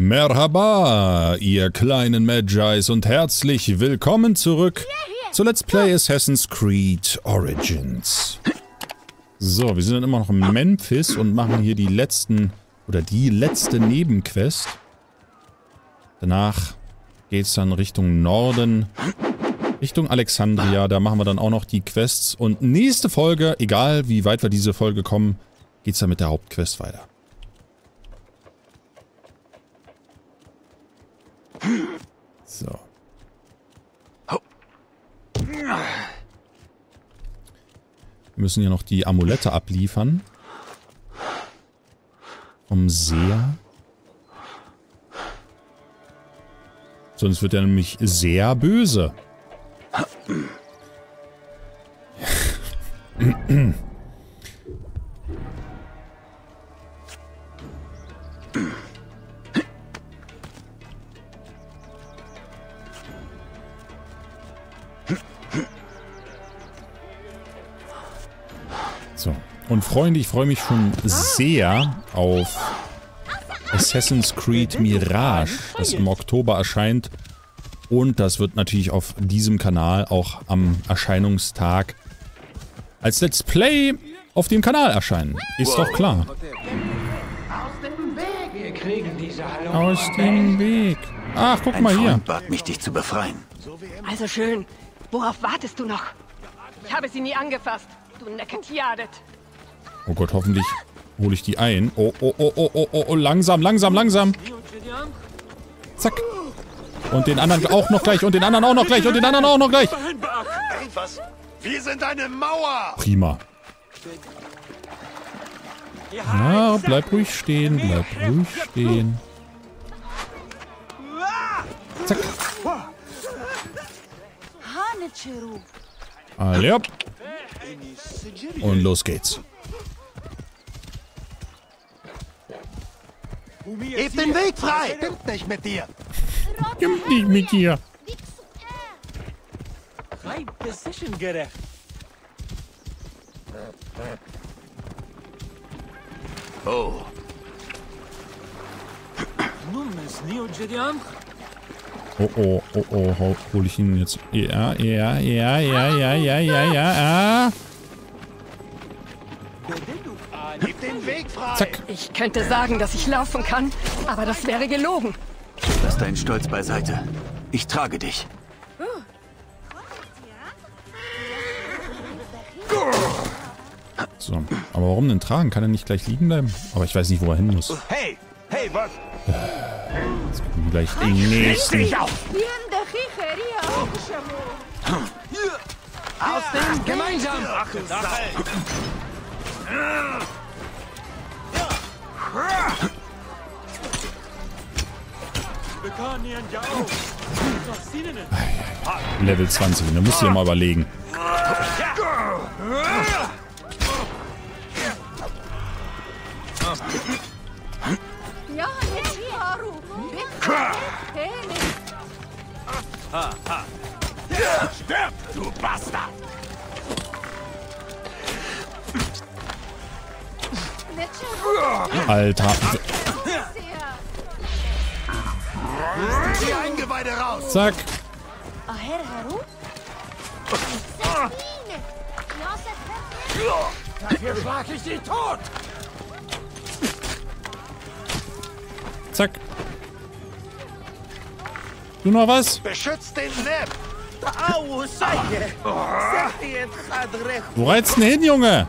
Merhaba, ihr kleinen Magis und herzlich willkommen zurück zu Let's Play Assassin's Creed Origins. So, wir sind dann immer noch in Memphis und machen hier die letzten, oder die letzte Nebenquest. Danach geht's dann Richtung Norden, Richtung Alexandria. Da machen wir dann auch noch die Quests. Und nächste Folge, egal wie weit wir diese Folge kommen, geht's dann mit der Hauptquest weiter. So. Wir müssen hier noch die Amulette abliefern. Vom Seher. Sonst wird er nämlich sehr böse. Und Freunde, ich freue mich schon sehr auf Assassin's Creed Mirage, das im Oktober erscheint. Und das wird natürlich auf diesem Kanal auch am Erscheinungstag als Let's Play auf dem Kanal erscheinen. Ist doch klar. Aus dem Weg. Ach, guck Ein mal hier. Freund bat mich, dich zu befreien. Also schön. Worauf wartest du noch? Ich habe sie nie angefasst, du Nekatiadet. Oh Gott, hoffentlich hole ich die ein. Oh, oh, oh, oh, oh, oh, oh, langsam, langsam, langsam. Zack. Und den anderen auch noch gleich und den anderen auch noch gleich und den anderen auch noch gleich. Hey, was? Wir sind eine Mauer! Prima. Ja, bleib ruhig stehen, bleib ruhig stehen. Zack. Alle ab. Und los geht's. Heb den Weg frei! Stimmt nicht mit dir! Stimmt nicht mit dir. Oh, Jediam. Oh, oh, oh, oh, hol- hol ich ihn jetzt. Ja, ja, ja, ja, ja, ja, ja, ja, ah. Zack. Ich könnte sagen, dass ich laufen kann, aber das wäre gelogen. lass deinen Stolz beiseite. Ich trage dich. So, aber warum denn tragen? Kann er nicht gleich liegen bleiben? Aber ich weiß nicht, wo er hin muss. Hey! Hey, was? Jetzt gucken wir gleich den nächsten. Aus dem gemeinsam! Ach, Level 20. Da musst du dir mal überlegen. Du Bastard! Alter. Die Eingeweide raus! Zack. Dafür schlag ich sie tot! Zack. Du noch was? Beschützt den Neb! Wo reizt denn hin, Junge?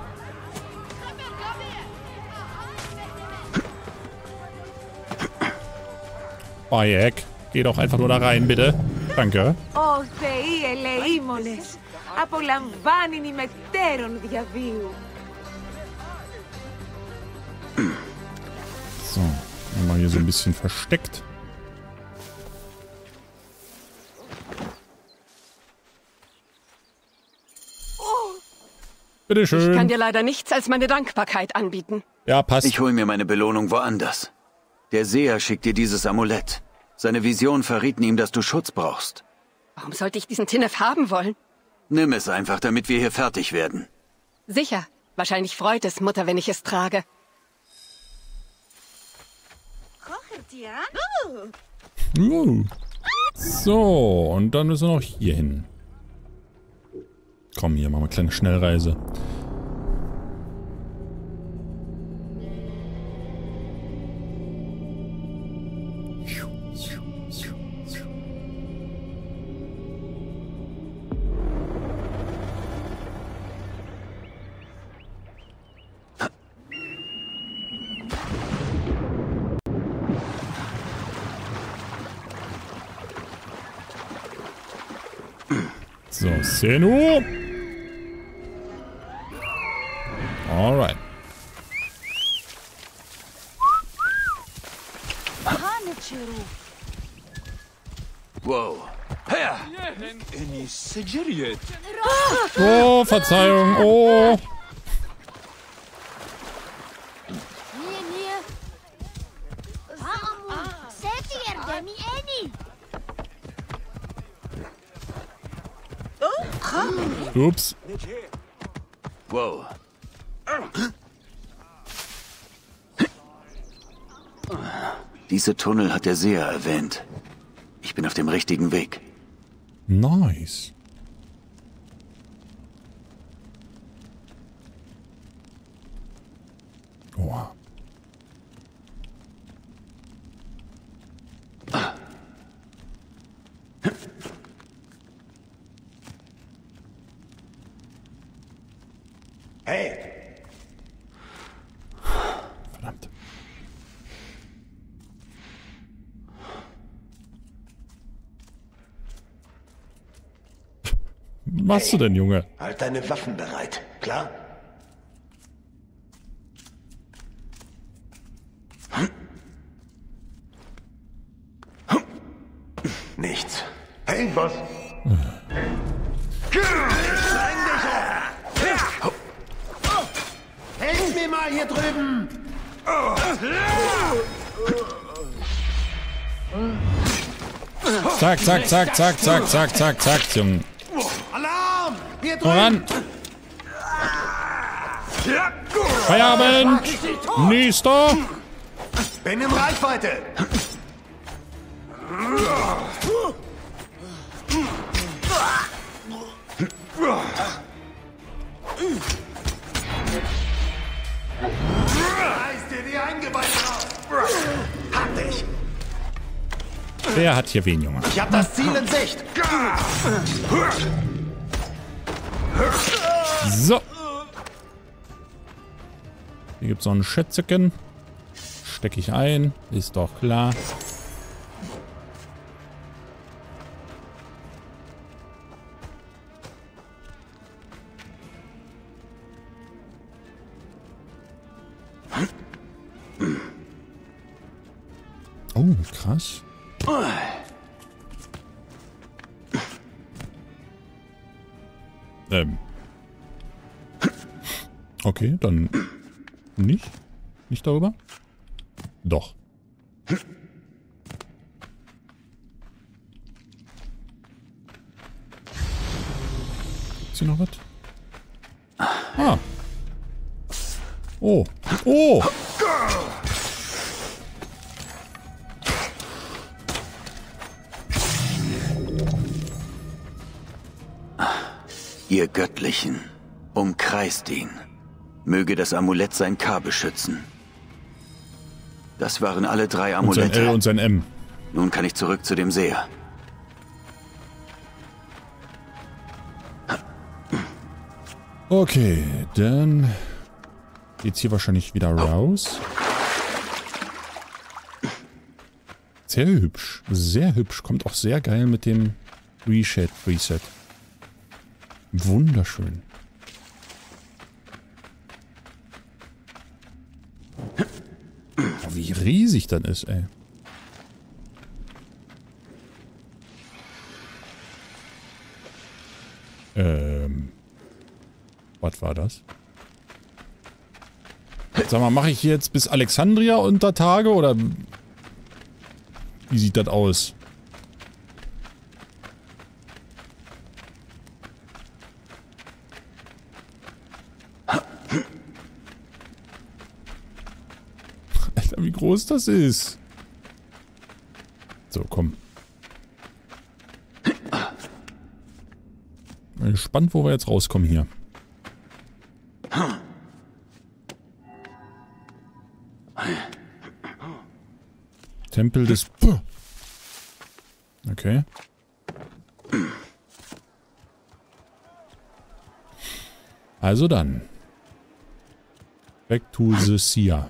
Bayek, geh doch einfach nur da rein, bitte. Danke. Ω Θεοί ελεήμονες, απολαμβάνει ημετέρων διαβίου. So, mal hier so ein bisschen versteckt. Ich kann Bitteschön. dir leider nichts als meine Dankbarkeit anbieten. Ja, passt. Ich hol mir meine Belohnung woanders. Der Seher schickt dir dieses Amulett. Seine Vision verrieten ihm, dass du Schutz brauchst. Warum sollte ich diesen Tinnef haben wollen? Nimm es einfach, damit wir hier fertig werden. Sicher. Wahrscheinlich freut es Mutter, wenn ich es trage. Uh. So, und dann müssen wir noch hier hin. Komm, hier machen wir eine kleine Schnellreise. So, Senu. Alright. Wow. Her! Oh, Verzeihung. Oh. Ups. Wow. Diese Tunnel hat der Seher erwähnt. Ich bin auf dem richtigen Weg. Nice. Oh. Hey, Verdammt. Was machst du denn, Junge? halt deine Waffen bereit. Klar? Nichts. Hey, Boss. Helft mir mal hier drüben! Zack, zack, zack, zack, zack, zack, zack, zack, Junge. Voran! Feierabend! Nächster! Bin in Reichweite! Reiß dir die Eingeweide raus! Hab dich! Wer hat hier wen, Junge? Ich hab das Ziel in Sicht! So. Hier gibt's noch ein Schätzchen. Stecke ich ein. Ist doch klar. Darüber? Doch. Ist hier noch was? Ah. Oh. Oh! Ihr Göttlichen, umkreist ihn. Möge das Amulett sein K beschützen. Das waren alle drei Und sein L Amulette. und sein M. Nun kann ich zurück zu dem Seher. Okay, dann geht's hier wahrscheinlich wieder raus. Sehr hübsch. Sehr hübsch. Kommt auch sehr geil mit dem Reshade Reset. Wunderschön. Oh, wie riesig das ist, ey. Ähm. Was war das? Sag mal, mache ich jetzt bis Alexandria unter Tage oder wie sieht das aus? Alter, wie groß das ist. So, komm. Bin gespannt, wo wir jetzt rauskommen hier. Tempel des... Puh. Okay. Also dann. Back to the Sia.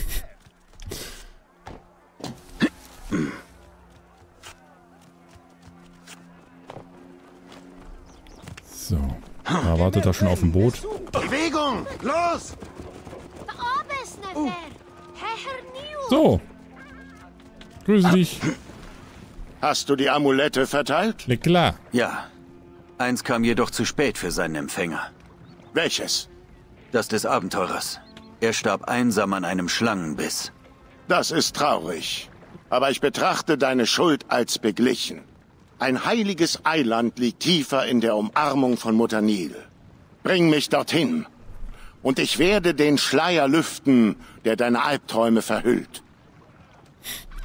wartet er schon auf dem Boot. Bewegung! Los! So. Grüße dich. Hast du die Amulette verteilt? Le klar. Ja. Eins kam jedoch zu spät für seinen Empfänger. Welches? Das des Abenteurers. Er starb einsam an einem Schlangenbiss. Das ist traurig. Aber ich betrachte deine Schuld als beglichen. Ein heiliges Eiland liegt tiefer in der Umarmung von Mutter Nil. Bring mich dorthin. Und ich werde den Schleier lüften, der deine Albträume verhüllt.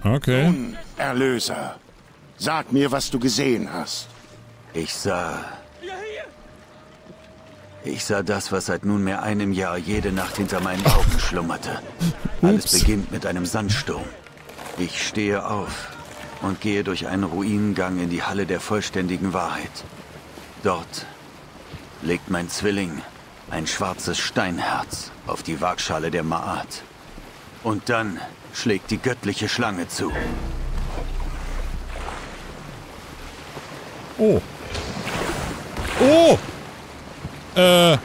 Okay. Erlöser, sag mir, was du gesehen hast. Ich sah... Ich sah das, was seit nunmehr einem Jahr jede Nacht hinter meinen Augen schlummerte. Alles beginnt mit einem Sandsturm. Ich stehe auf und gehe durch einen Ruinengang in die Halle der vollständigen Wahrheit. Dort legt mein Zwilling ein schwarzes Steinherz auf die Waagschale der Maat. Und dann schlägt die göttliche Schlange zu. Oh. Oh! Äh.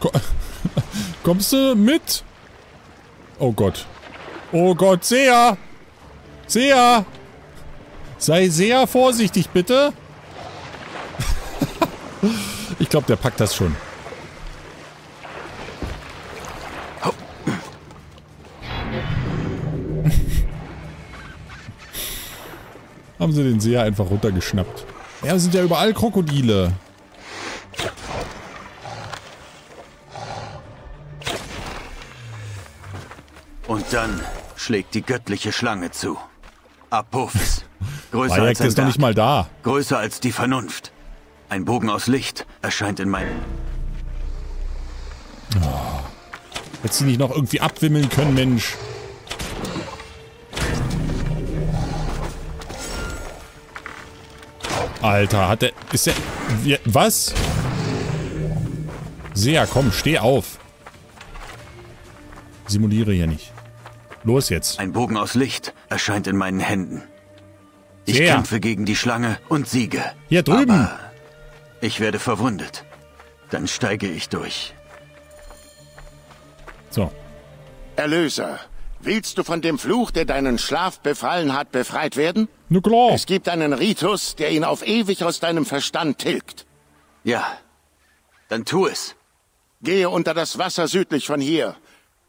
Ko Kommst du mit? Oh Gott. Oh Gott, sehr! Sehr! Sei sehr vorsichtig, bitte. Ich glaube, der packt das schon. Haben sie den Seher einfach runtergeschnappt. Ja, es sind ja überall Krokodile. Und dann schlägt die göttliche Schlange zu. Apophis. Größer als Bayek ist noch Berg. nicht mal da. Größer als die Vernunft. Ein Bogen aus Licht erscheint in meinem... Hättest sie nicht noch irgendwie abwimmeln können, Mensch. Alter, hat der... Ist der... Wie, was? Seher, komm, steh auf. Simuliere hier nicht. Los jetzt. Ein Bogen aus Licht erscheint in meinen Händen. Ich Sehr. kämpfe gegen die Schlange und siege. Hier drüben. Aber ich werde verwundet. Dann steige ich durch. So. Erlöser, willst du von dem Fluch, der deinen Schlaf befallen hat, befreit werden? Na klar. Es gibt einen Ritus, der ihn auf ewig aus deinem Verstand tilgt. Ja, dann tu es. Gehe unter das Wasser südlich von hier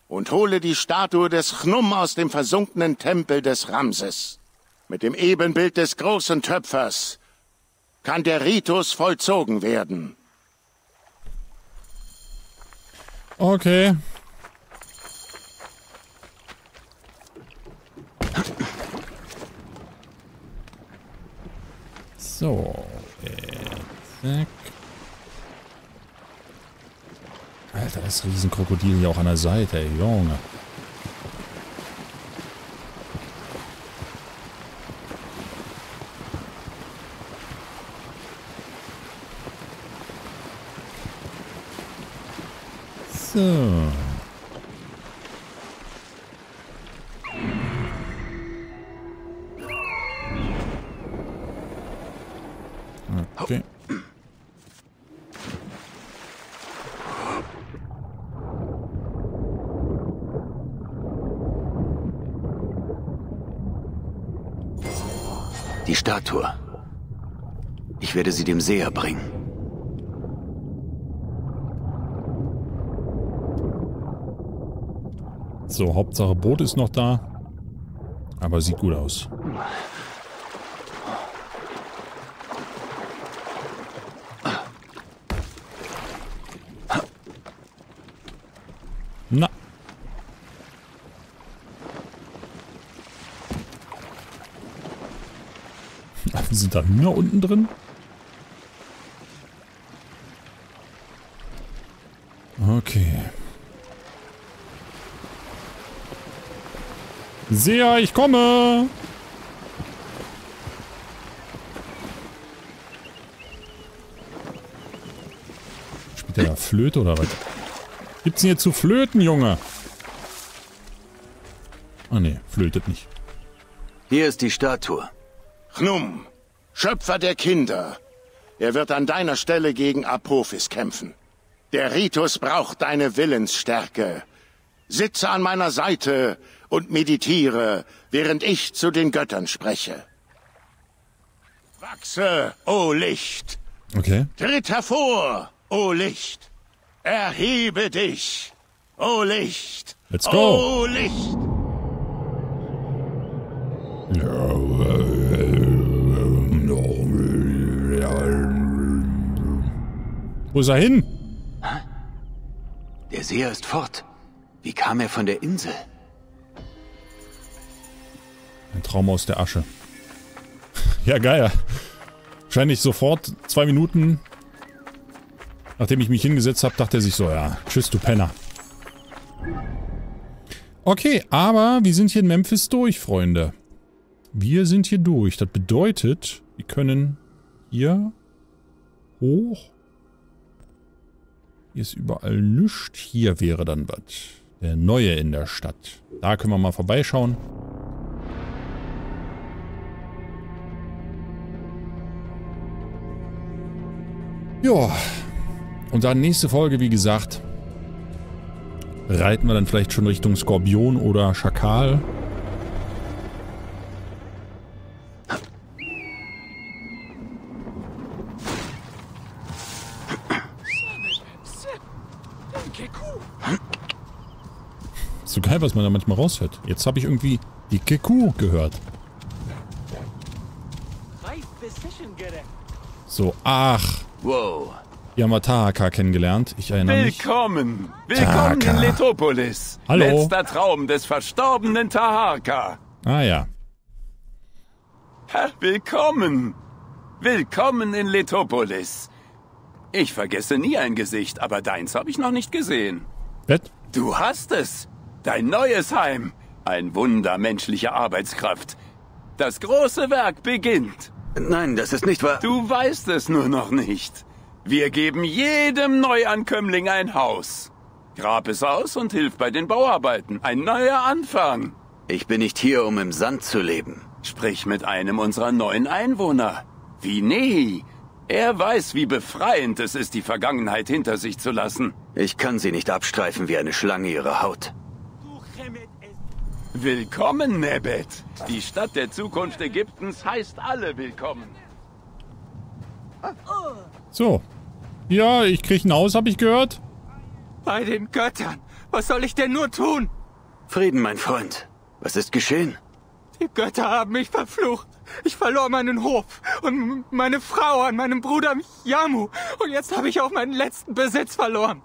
und hole die Statue des Chnum aus dem versunkenen Tempel des Ramses. Mit dem Ebenbild des großen Töpfers kann der Ritus vollzogen werden. Okay. So. Äh. Alter, das Riesenkrokodil hier auch an der Seite, Junge. So. Okay. Die Statue. Ich werde sie dem Seher bringen. So, Hauptsache Boot ist noch da. Aber sieht gut aus. Na. Sind da Hühner unten drin? Okay. Seher, ich komme! Spielt der da Flöte oder was? Gibt's denn hier zu flöten, Junge? Ah ne, flötet nicht. Hier ist die Statue. Chnum, Schöpfer der Kinder. Er wird an deiner Stelle gegen Apophis kämpfen. Der Ritus braucht deine Willensstärke. Sitze an meiner Seite und meditiere, während ich zu den Göttern spreche. Wachse, o oh Licht! Okay. Tritt hervor, o oh Licht! Erhebe dich, o oh Licht! Let's go. O Licht! Wo ist er hin? Der Seher ist fort. Wie kam er von der Insel? Ein Traum aus der Asche. ja, geil. Wahrscheinlich sofort zwei Minuten, nachdem ich mich hingesetzt habe, dachte er sich so, ja, tschüss, du Penner. Okay, aber wir sind hier in Memphis durch, Freunde. Wir sind hier durch. Das bedeutet, wir können hier hoch. Hier ist überall nichts. Hier wäre dann was. Der Neue in der Stadt. Da können wir mal vorbeischauen. Ja. Und dann nächste Folge, wie gesagt, reiten wir dann vielleicht schon Richtung Skorpion oder Schakal. Geil, was man da manchmal raushört. Jetzt habe ich irgendwie die Keku gehört. So, ach. Wow. Hier haben wir Tahaka kennengelernt. Ich erinnere mich. Willkommen! Willkommen Taka. in Letopolis! Hallo. Letzter Traum des verstorbenen Taharka! Ah ja. Willkommen! Willkommen in Letopolis! Ich vergesse nie ein Gesicht, aber deins habe ich noch nicht gesehen. Bett? Du hast es! Dein neues Heim! Ein Wunder menschlicher Arbeitskraft! Das große Werk beginnt! Nein, das ist nicht wahr. Du weißt es nur noch nicht. Wir geben jedem Neuankömmling ein Haus. Grab es aus und hilf bei den Bauarbeiten. Ein neuer Anfang. Ich bin nicht hier, um im Sand zu leben. Sprich mit einem unserer neuen Einwohner. Wie Nehi. Er weiß, wie befreiend es ist, die Vergangenheit hinter sich zu lassen. Ich kann sie nicht abstreifen wie eine Schlange ihre Haut. Willkommen, Nebet. Die Stadt der Zukunft Ägyptens heißt alle willkommen. So. Ja, ich krieg ein Haus, habe ich gehört. Bei den Göttern. Was soll ich denn nur tun? Frieden, mein Freund. Was ist geschehen? Die Götter haben mich verflucht. Ich verlor meinen Hof und meine Frau an meinem Bruder Yamu. Und jetzt habe ich auch meinen letzten Besitz verloren.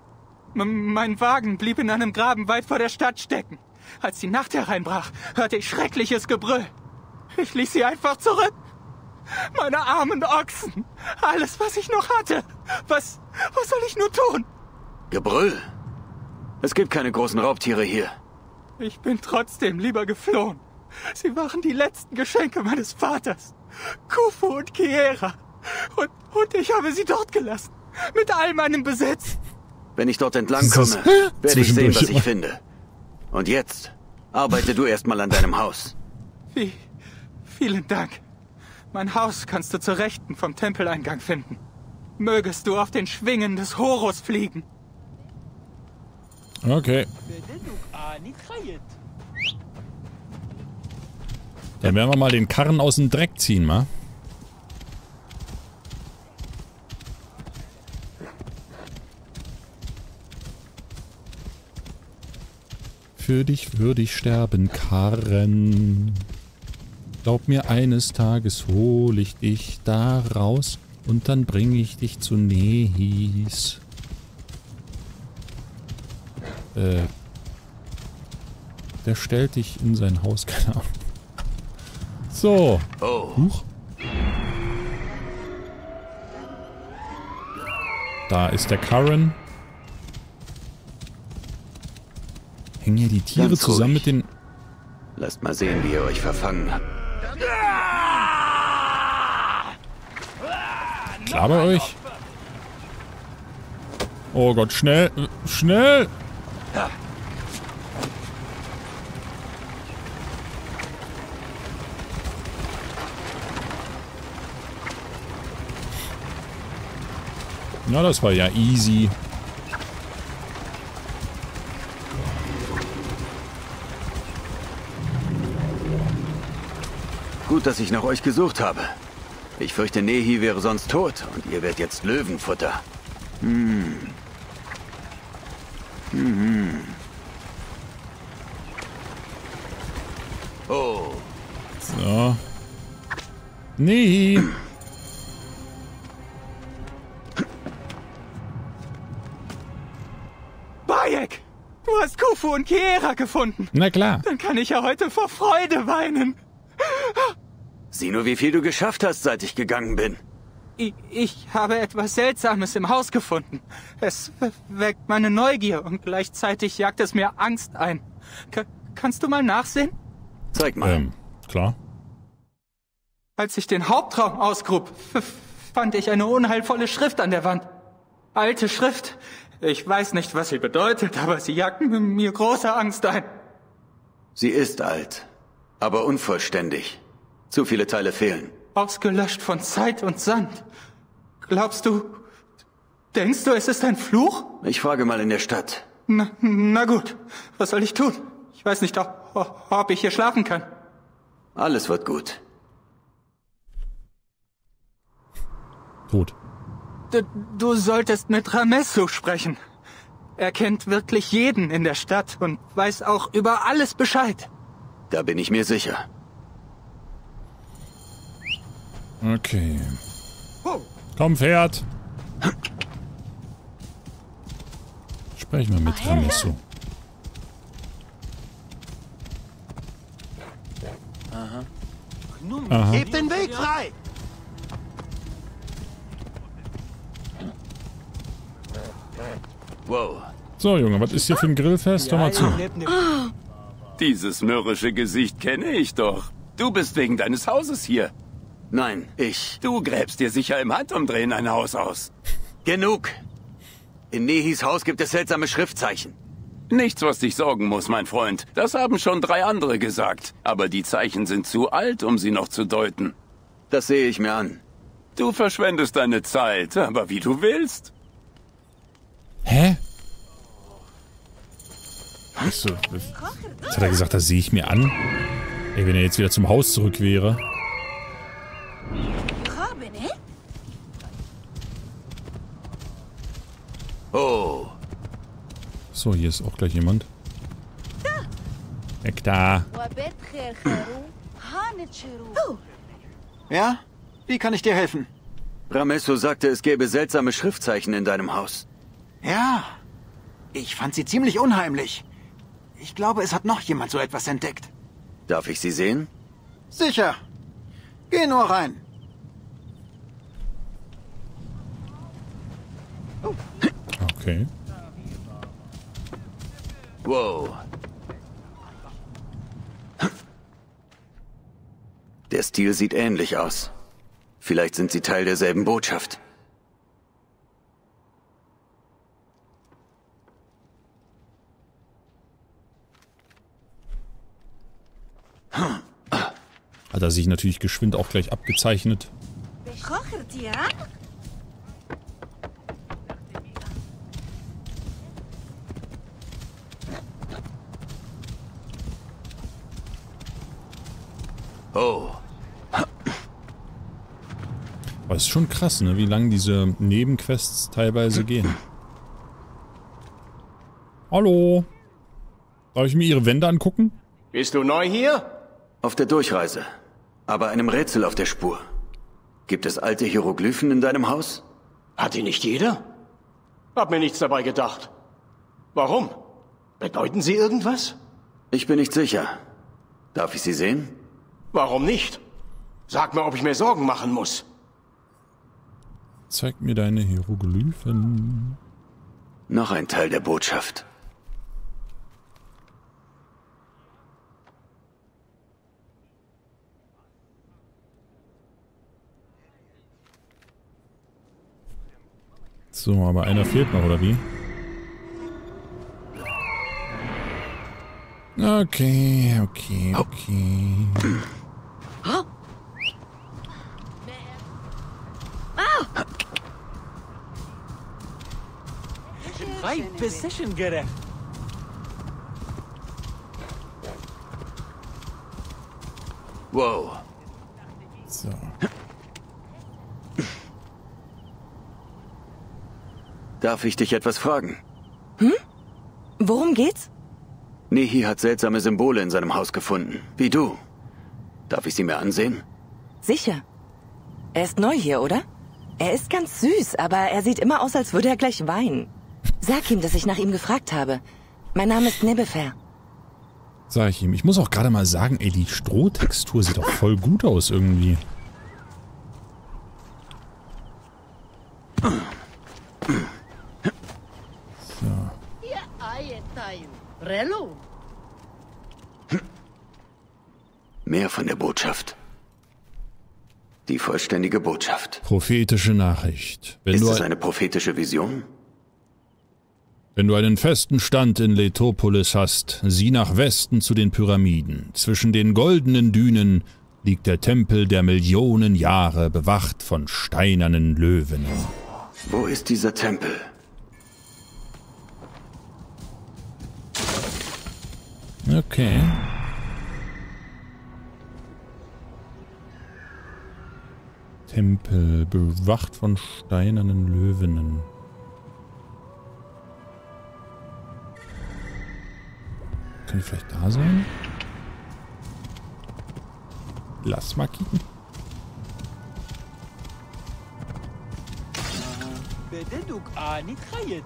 M mein Wagen blieb in einem Graben weit vor der Stadt stecken. Als die Nacht hereinbrach, hörte ich schreckliches Gebrüll. Ich ließ sie einfach zurück. Meine armen Ochsen. Alles, was ich noch hatte. Was, was soll ich nur tun? Gebrüll. Es gibt keine großen Raubtiere hier. Ich bin trotzdem lieber geflohen. Sie waren die letzten Geschenke meines Vaters. Kufu und Kiera. Und, und ich habe sie dort gelassen. Mit all meinem Besitz. Wenn ich dort entlang komme, werde ich sehen, was ich finde. Und jetzt arbeite du erstmal an deinem Haus. Wie? Vielen Dank. Mein Haus kannst du zur Rechten vom Tempeleingang finden. Mögest du auf den Schwingen des Horus fliegen. Okay. Dann werden wir mal den Karren aus dem Dreck ziehen, ma. Für dich würde ich sterben, Karen. Glaub mir, eines Tages hol ich dich da raus und dann bringe ich dich zu Nehis. Äh. Der stellt dich in sein Haus, keine Ahnung. So. Oh, Huch. Da ist der Curran. Hängen hier die Tiere Ganz zusammen ruhig. mit den... lasst mal sehen, wie ihr euch verfangen habt. Klar bei euch? Oh Gott, schnell, schnell! Ja, das war ja easy. Gut, dass ich nach euch gesucht habe. Ich fürchte, Nehi wäre sonst tot und ihr werdet jetzt Löwenfutter. Hm. Hm. Oh, So. Nee. Bayek! Du hast Kufu und Kiera gefunden. Na klar. Dann kann ich ja heute vor Freude weinen. Sieh nur, wie viel du geschafft hast, seit ich gegangen bin. Ich, ich habe etwas Seltsames im Haus gefunden. Es we- weckt meine Neugier und gleichzeitig jagt es mir Angst ein. Ka kannst du mal nachsehen? Zeig mal. Ähm, klar. Als ich den Hauptraum ausgrub, f- fand ich eine unheilvolle Schrift an der Wand. Alte Schrift. Ich weiß nicht, was sie bedeutet, aber sie jagt mir große Angst ein. Sie ist alt, aber unvollständig. Zu viele Teile fehlen. Ausgelöscht von Zeit und Sand. Glaubst du, denkst du, es ist ein Fluch? Ich frage mal in der Stadt. Na, na gut, was soll ich tun? Ich weiß nicht, ob, ob ich hier schlafen kann. Alles wird gut. Tot. Du, du solltest mit Ramesso sprechen. Er kennt wirklich jeden in der Stadt und weiß auch über alles Bescheid. Da bin ich mir sicher. Okay. Komm, Pferd. Sprechen wir mit Ramesso. Aha. Gebt den Weg frei! Wow. So, Junge, was ist hier für ein Grillfest? Hör mal zu. Dieses mürrische Gesicht kenne ich doch. Du bist wegen deines Hauses hier. Nein, ich. Du gräbst dir sicher im Handumdrehen ein Haus aus. Genug. In Nehis Haus gibt es seltsame Schriftzeichen. Nichts, was dich sorgen muss, mein Freund. Das haben schon drei andere gesagt. Aber die Zeichen sind zu alt, um sie noch zu deuten. Das sehe ich mir an. Du verschwendest deine Zeit, aber wie du willst. Hä? Achso, jetzt hat er gesagt, das sehe ich mir an. Ey, wenn er jetzt wieder zum Haus zurück wäre. Oh, So, hier ist auch gleich jemand. Weg da. Ja? Wie kann ich dir helfen? Ramesso sagte, es gäbe seltsame Schriftzeichen in deinem Haus. Ja. Ich fand sie ziemlich unheimlich. Ich glaube, es hat noch jemand so etwas entdeckt. Darf ich sie sehen? Sicher. Geh nur rein. Okay. Wow. Der Stil sieht ähnlich aus. Vielleicht sind sie Teil derselben Botschaft. Hat er sich natürlich geschwind auch gleich abgezeichnet. Oh, Aber es ist schon krass, ne, wie lang diese Nebenquests teilweise gehen. Hallo. Darf ich mir ihre Wände angucken? Bist du neu hier? Auf der Durchreise. Aber einem Rätsel auf der Spur. Gibt es alte Hieroglyphen in deinem Haus? Hat die nicht jeder? Hab mir nichts dabei gedacht. Warum? Bedeuten sie irgendwas? Ich bin nicht sicher. Darf ich sie sehen? Warum nicht? Sag mir, ob ich mir Sorgen machen muss. Zeig mir deine Hieroglyphen. Noch ein Teil der Botschaft. So, aber einer fehlt noch, oder wie? Okay, okay, okay. Right position gerecht. Wow. So. Darf ich dich etwas fragen? Worum geht's? Nehi hat seltsame Symbole in seinem Haus gefunden. Wie du. Darf ich sie mir ansehen? Sicher. Er ist neu hier, oder? Er ist ganz süß, aber er sieht immer aus, als würde er gleich weinen. Sag ihm, dass ich nach ihm gefragt habe. Mein Name ist Nebefer. Sag ich ihm. Ich muss auch gerade mal sagen, ey, die Strohtextur sieht doch voll gut aus irgendwie. So. Mehr von der Botschaft. Die vollständige Botschaft. Prophetische Nachricht. Wenn Ist du, es ein, eine prophetische Vision? wenn du einen festen Stand in Letopolis hast, sieh nach Westen zu den Pyramiden. Zwischen den goldenen Dünen liegt der Tempel der Millionen Jahre, bewacht von steinernen Löwen. Wo ist dieser Tempel? Okay. Tempel, bewacht von steinernen Löwinnen. Können die vielleicht da sein? Lass mal kicken. Bededuk a nitrayet.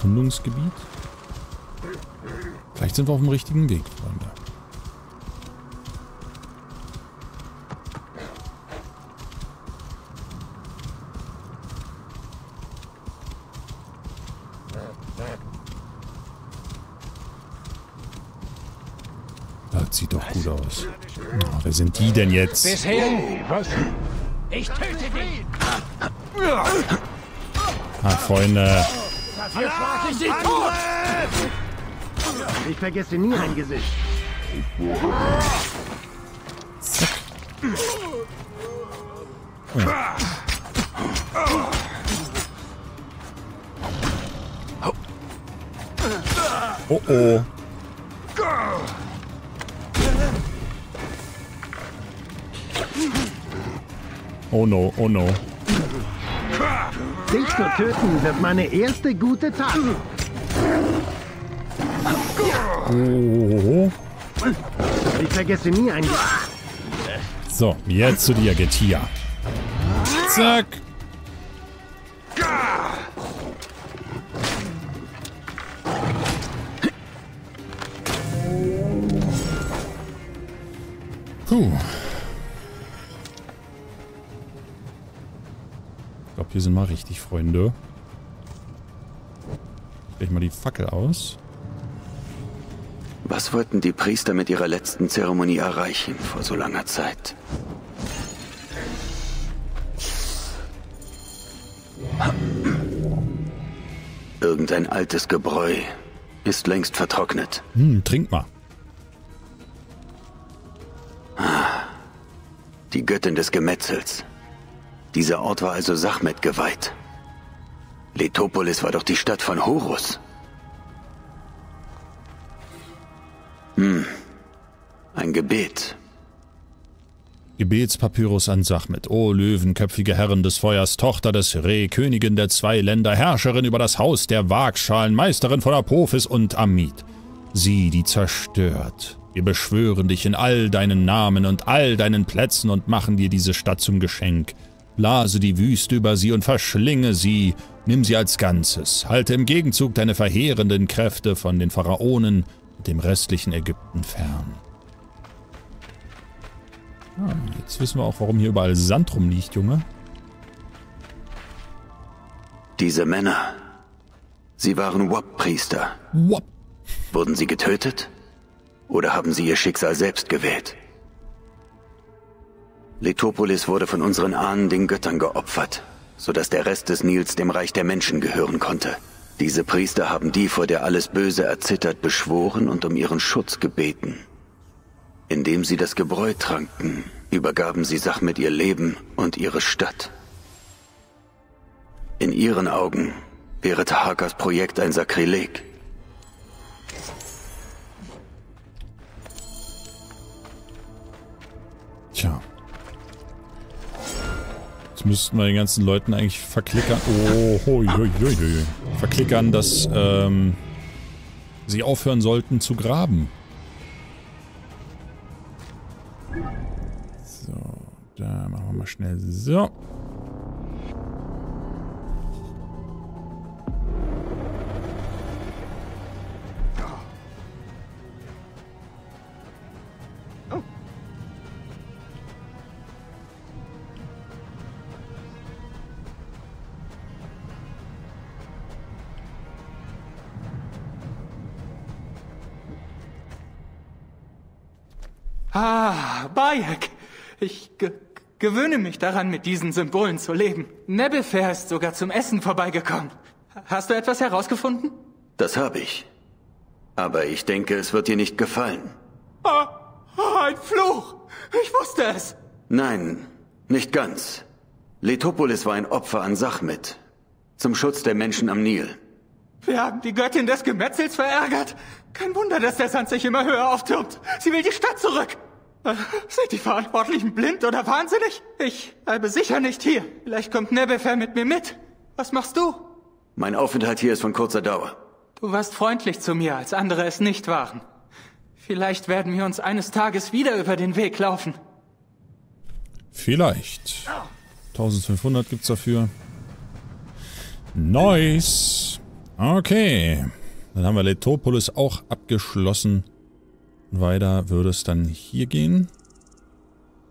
Erkundungsgebiet. Vielleicht sind wir auf dem richtigen Weg, Freunde. Das sieht doch gut aus. Oh, wer sind die denn jetzt? Ich töte dich! Ah, Freunde. Dafür schlag ich dich tot! Ich vergesse nie ein Gesicht. Oh oh. Oh no, oh no. Dich zu töten wird meine erste gute Tat. Oh. Ich vergesse nie ein. So, jetzt zu dir, Getia. Zack. Puh. Ich hier sind wir richtig, Freunde. Leg mal die Fackel aus. Was wollten die Priester mit ihrer letzten Zeremonie erreichen vor so langer Zeit? Irgendein altes Gebräu ist längst vertrocknet. Hm, trink mal. Die Göttin des Gemetzels. Dieser Ort war also Sachmet geweiht. Letopolis war doch die Stadt von Horus. Hm. Ein Gebet. Gebetspapyrus an Sachmet, o löwenköpfige Herren des Feuers, Tochter des Re, Königin der zwei Länder, Herrscherin über das Haus der Waagschalen, Meisterin von Apophis und Amid. Sie, die zerstört. Wir beschwören dich in all deinen Namen und all deinen Plätzen und machen dir diese Stadt zum Geschenk. Blase die Wüste über sie und verschlinge sie, nimm sie als Ganzes, halte im Gegenzug deine verheerenden Kräfte von den Pharaonen und dem restlichen Ägypten fern. Ah, jetzt wissen wir auch, warum hier überall Sand rumliegt, Junge. Diese Männer, sie waren Wap-Priester. Wap. Wurden sie getötet? Oder haben sie ihr Schicksal selbst gewählt? Letopolis wurde von unseren Ahnen den Göttern geopfert, sodass der Rest des Nils dem Reich der Menschen gehören konnte. Diese Priester haben die, vor der alles Böse erzittert, beschworen und um ihren Schutz gebeten. Indem sie das Gebräu tranken, übergaben sie Sachmet ihr Leben und ihre Stadt. In ihren Augen wäre Tahakas Projekt ein Sakrileg. Tja. Jetzt müssten wir den ganzen Leuten eigentlich verklickern. Oh, hoi. Verklickern, dass ähm, sie aufhören sollten zu graben. So, da machen wir mal schnell so. Ah, Bayek. Ich ge gewöhne mich daran, mit diesen Symbolen zu leben. Nebelfair ist sogar zum Essen vorbeigekommen. Hast du etwas herausgefunden? Das habe ich. Aber ich denke, es wird dir nicht gefallen. Ah, ein Fluch. Ich wusste es. Nein, nicht ganz. Letopolis war ein Opfer an Sachmet. Zum Schutz der Menschen am Nil. Wir haben die Göttin des Gemetzels verärgert. Kein Wunder, dass der Sand sich immer höher auftürmt. Sie will die Stadt zurück. Äh, Sind die Verantwortlichen blind oder wahnsinnig? Ich bleibe sicher nicht hier. Vielleicht kommt Nebefer mit mir mit. Was machst du? Mein Aufenthalt hier ist von kurzer Dauer. Du warst freundlich zu mir, als andere es nicht waren. Vielleicht werden wir uns eines Tages wieder über den Weg laufen. Vielleicht. 1500 gibt's dafür. Nice. Okay. Dann haben wir Letopolis auch abgeschlossen. Weiter würde es dann hier gehen.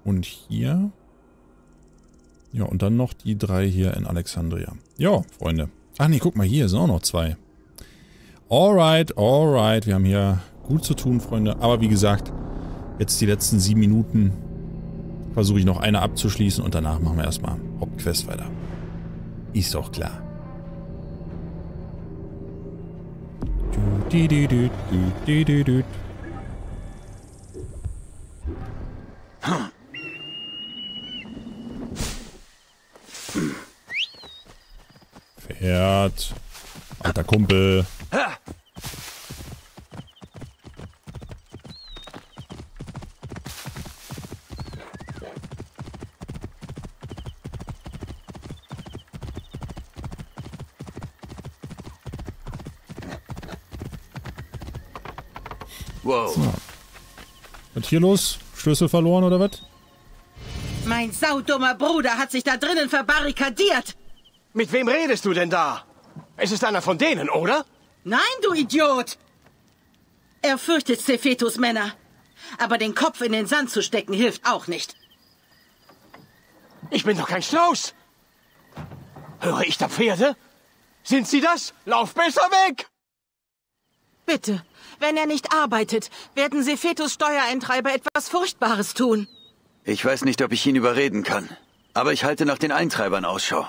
Und hier. Ja, und dann noch die drei hier in Alexandria. Ja, Freunde. Ach nee, guck mal, hier sind auch noch zwei. Alright, alright. Wir haben hier gut zu tun, Freunde. Aber wie gesagt, jetzt die letzten sieben Minuten versuche ich noch eine abzuschließen und danach machen wir erstmal Hauptquest weiter. Ist doch klar. Du, di, di, di. Pferd. Alter Kumpel. Wow. So. Was hier los? Schlüssel verloren oder was? Mein saudummer Bruder hat sich da drinnen verbarrikadiert. Mit wem redest du denn da? Es ist einer von denen, oder? Nein, du Idiot! Er fürchtet Sephetus Männer. Aber den Kopf in den Sand zu stecken hilft auch nicht. Ich bin doch kein Strauß. Höre ich da Pferde? Sind sie das? Lauf besser weg! Bitte, wenn er nicht arbeitet, werden Sephetus Steuereintreiber etwas Furchtbares tun. Ich weiß nicht, ob ich ihn überreden kann. Aber ich halte nach den Eintreibern Ausschau.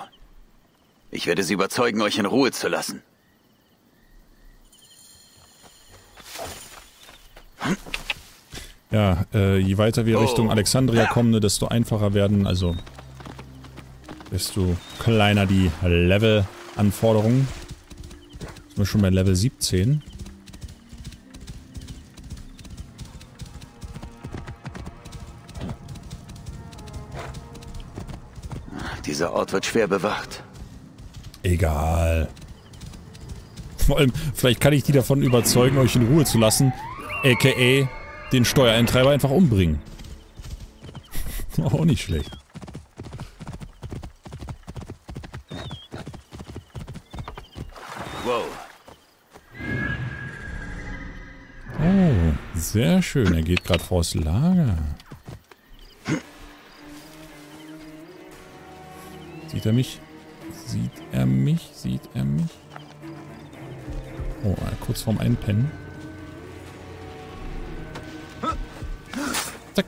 Ich werde sie überzeugen, euch in Ruhe zu lassen. Ja, äh, je weiter wir Richtung Alexandria kommen, ne, desto einfacher werden, also desto kleiner die Level-Anforderungen. Sind wir schon bei Level 17. Dieser Ort wird schwer bewacht. Egal. Vor allem, vielleicht kann ich die davon überzeugen, euch in Ruhe zu lassen. A.k.a. den Steuereintreiber einfach umbringen. Auch nicht schlecht. Wow. Oh, sehr schön. Er geht gerade vors Lager. Sieht er mich? Sieht er mich? Sieht er mich? Oh, äh, kurz vorm Einpennen. Zack.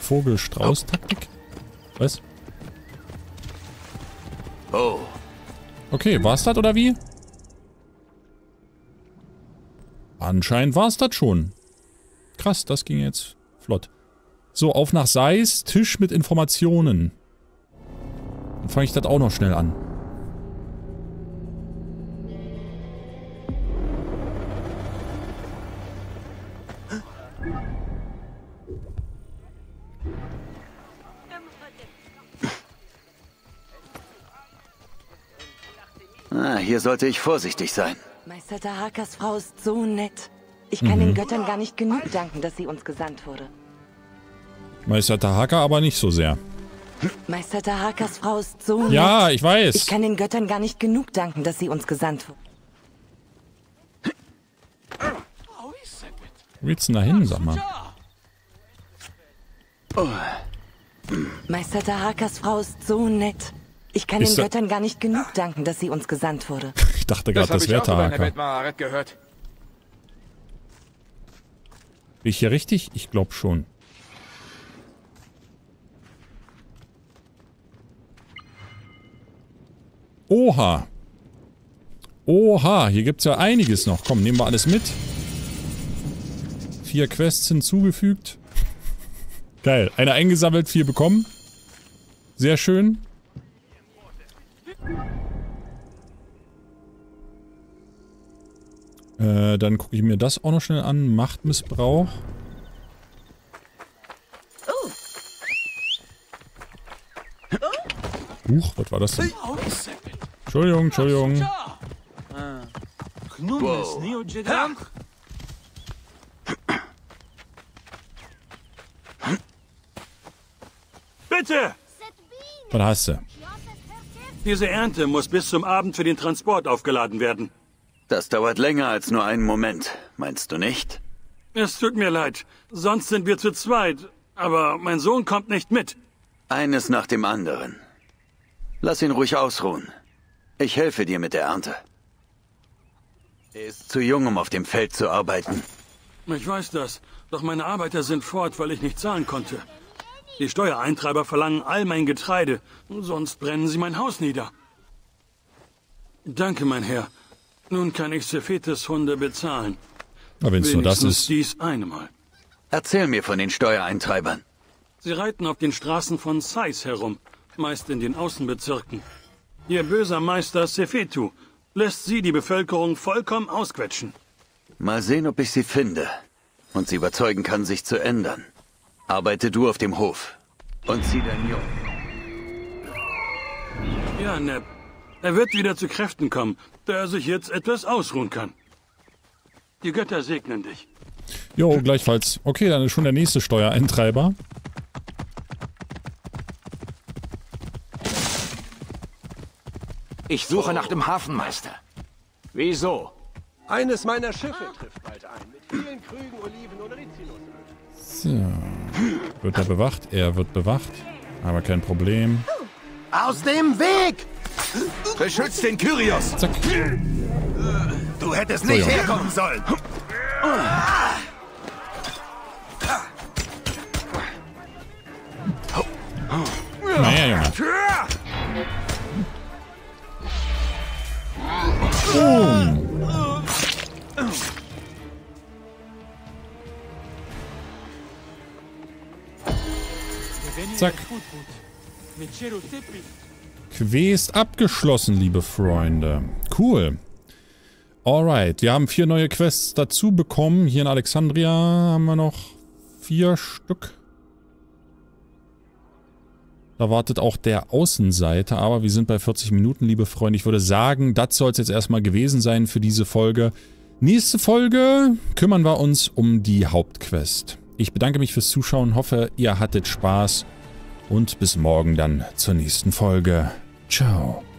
Vogelstrauß-Taktik? Was? Oh. Okay, war's das oder wie? Anscheinend war's das schon. Krass, das ging jetzt flott. So, auf nach Seis, Tisch mit Informationen. Dann fange ich das auch noch schnell an. Ah, hier sollte ich vorsichtig sein. Meister Tahakas Frau ist so nett. Ich kann Mhm. den Göttern gar nicht genug danken, dass sie uns gesandt wurde. Meister Tahaka aber nicht so sehr. Meister Tahakas Frau ist so nett. Ja, ich weiß. Ich kann den Göttern gar nicht genug danken, dass sie uns gesandt wurde. Wo geht's denn da hin, sag mal? Meister Tahakas Frau ist so nett. Ich kann Ist den er- Göttern gar nicht genug danken, dass sie uns gesandt wurde. Ich dachte gerade, das, ich wäre Tahaka. Gehört. Bin ich hier richtig? Ich glaube schon. Oha. Oha, hier gibt's ja einiges noch. Komm, nehmen wir alles mit. Vier Quests hinzugefügt. Geil. Eine eingesammelt, vier bekommen. Sehr schön. Äh, dann gucke ich mir das auch noch schnell an. Machtmissbrauch. Huch, was war das denn? Entschuldigung, Entschuldigung. Wow. Bitte! Was hast du? Diese Ernte muss bis zum Abend für den Transport aufgeladen werden. Das dauert länger als nur einen Moment, meinst du nicht? Es tut mir leid. Sonst sind wir zu zweit. Aber mein Sohn kommt nicht mit. Eines nach dem anderen. Lass ihn ruhig ausruhen. Ich helfe dir mit der Ernte. Er ist zu jung, um auf dem Feld zu arbeiten. Ich weiß das. Doch meine Arbeiter sind fort, weil ich nicht zahlen konnte. Die Steuereintreiber verlangen all mein Getreide. Sonst brennen sie mein Haus nieder. Danke, mein Herr. Nun kann ich Sephetes Hunde bezahlen. Na, wenn's nur das ist. dies eine Mal. Erzähl mir von den Steuereintreibern. Sie reiten auf den Straßen von Sais herum, meist in den Außenbezirken. Ihr böser Meister Sephetu lässt sie die Bevölkerung vollkommen ausquetschen. Mal sehen, ob ich sie finde und sie überzeugen kann, sich zu ändern. Arbeite du auf dem Hof und zieh deinen Jungen. Ja, Neb. Er wird wieder zu Kräften kommen, da er sich jetzt etwas ausruhen kann. Die Götter segnen dich. Jo, gleichfalls. Okay, dann ist schon der nächste Steuereintreiber. Ich suche nach dem Hafenmeister. Wieso? Eines meiner Schiffe trifft bald ein. Mit vielen Krügen, Oliven und Rizinusöl. So. Wird er bewacht? Er wird bewacht. Aber kein Problem. Aus dem Weg! Beschützt den Kyrios! Zack. Du hättest nicht Junge. herkommen sollen! Naja, Junge. Boom. Zack. Quest abgeschlossen, liebe Freunde. Cool. Alright, wir haben vier neue Quests dazu bekommen. Hier in Alexandria haben wir noch vier Stück. Da wartet auch der Außenseiter, aber wir sind bei 40 Minuten, liebe Freunde. Ich würde sagen, das soll es jetzt erstmal gewesen sein für diese Folge. Nächste Folge kümmern wir uns um die Hauptquest. Ich bedanke mich fürs Zuschauen, hoffe, ihr hattet Spaß und bis morgen dann zur nächsten Folge. Ciao.